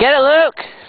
Get it, Luke!